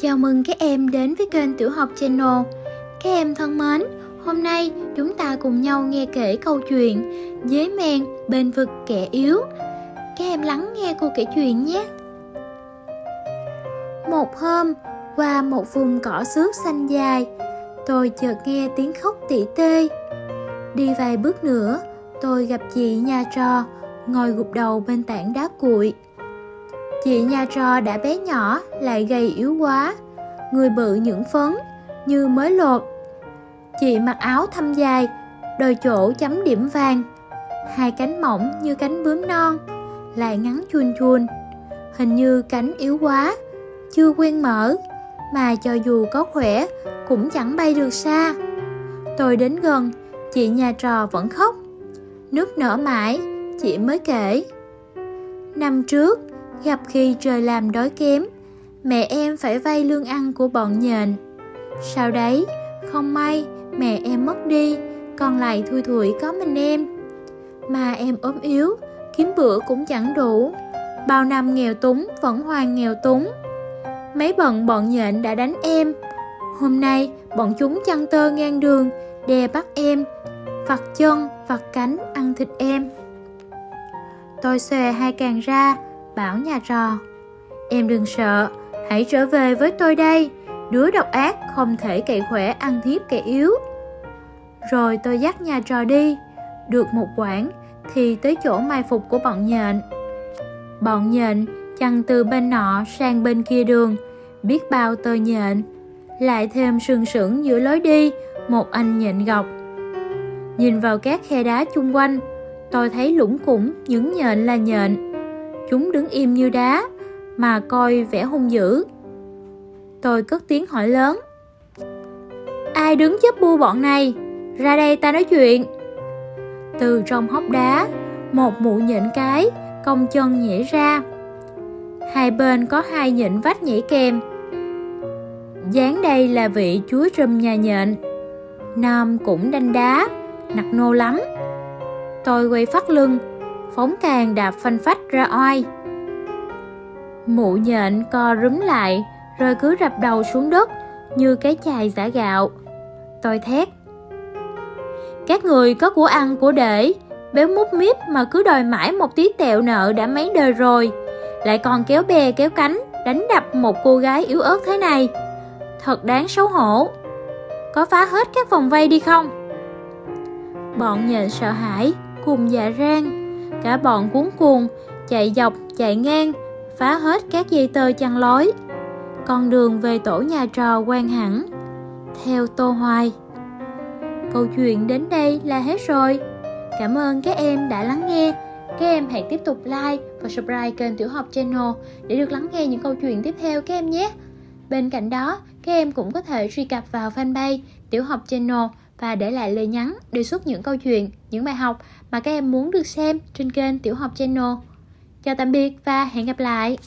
Chào mừng các em đến với kênh Tiểu học Channel. Các em thân mến, hôm nay chúng ta cùng nhau nghe kể câu chuyện Dế men bên vực kẻ yếu. Các em lắng nghe cô kể chuyện nhé. Một hôm, qua một vùng cỏ xước xanh dài, tôi chợt nghe tiếng khóc tỉ tê. Đi vài bước nữa, tôi gặp chị nhà trò ngồi gục đầu bên tảng đá cuội. Chị nhà trò đã bé nhỏ, lại gầy yếu quá, người bự những phấn, như mới lột. Chị mặc áo thâm dài, đôi chỗ chấm điểm vàng, hai cánh mỏng như cánh bướm non, lại ngắn chuồn chuồn. Hình như cánh yếu quá, chưa quen mở, mà cho dù có khỏe cũng chẳng bay được xa. Tôi đến gần, chị nhà trò vẫn khóc. Nước nở mãi, chị mới kể. Năm trước, gặp khi trời làm đói kém, mẹ em phải vay lương ăn của bọn nhện. Sau đấy, không may mẹ em mất đi, còn lại thui thủi có mình em. Mà em ốm yếu, kiếm bữa cũng chẳng đủ. Bao năm nghèo túng vẫn hoàn nghèo túng. Mấy bận bọn nhện đã đánh em. Hôm nay bọn chúng chăn tơ ngang đường, đè bắt em, vặt chân, vặt cánh ăn thịt em. Tôi xòe hai càng ra, bảo nhà trò. Em đừng sợ, hãy trở về với tôi đây. Đứa độc ác không thể cậy khỏe ăn thiếp kẻ yếu. Rồi tôi dắt nhà trò đi. Được một quãng thì tới chỗ mai phục của bọn nhện. Bọn nhện chằn từ bên nọ sang bên kia đường. Biết bao tơ nhện. Lại thêm sừng sững giữa lối đi Một anh nhện gọc. Nhìn vào các khe đá chung quanh Tôi thấy lũng củng những nhện là nhện. Chúng đứng im như đá, Mà coi vẻ hung dữ. Tôi cất tiếng hỏi lớn. Ai đứng chấp bu bọn này? Ra đây ta nói chuyện. Từ trong hốc đá, Một mụ nhện cái, Cong chân nhảy ra. Hai bên có hai nhện vách nhảy kèm. Dáng đây là vị chúa trùm nhà nhện. Nam cũng đanh đá Nặc nô lắm. Tôi quay phát lưng phóng càng đạp phanh phách ra oai. Mụ nhện co rúm lại, rồi cứ rập đầu xuống đất như cái chài giả gạo. Tôi thét. Các người có của ăn của để, béo mút míp mà cứ đòi mãi một tí tẹo nợ đã mấy đời rồi, lại còn kéo bè kéo cánh, đánh đập một cô gái yếu ớt thế này. Thật đáng xấu hổ. Có phá hết các vòng vây đi không? Bọn nhện sợ hãi, cùng dạ rang, Cả bọn cuốn cuồng, chạy dọc, chạy ngang, phá hết các dây tơ chăn lối. Con đường về tổ nhà trò quan hẳn. Theo Tô Hoài. Câu chuyện đến đây là hết rồi. Cảm ơn các em đã lắng nghe. Các em hãy tiếp tục like và subscribe kênh Tiểu học Channel để được lắng nghe những câu chuyện tiếp theo các em nhé. Bên cạnh đó, các em cũng có thể truy cập vào fanpage Tiểu học Channel và để lại lời nhắn đề xuất những câu chuyện, những bài học mà các em muốn được xem trên kênh Tiểu học Channel. Chào tạm biệt và hẹn gặp lại!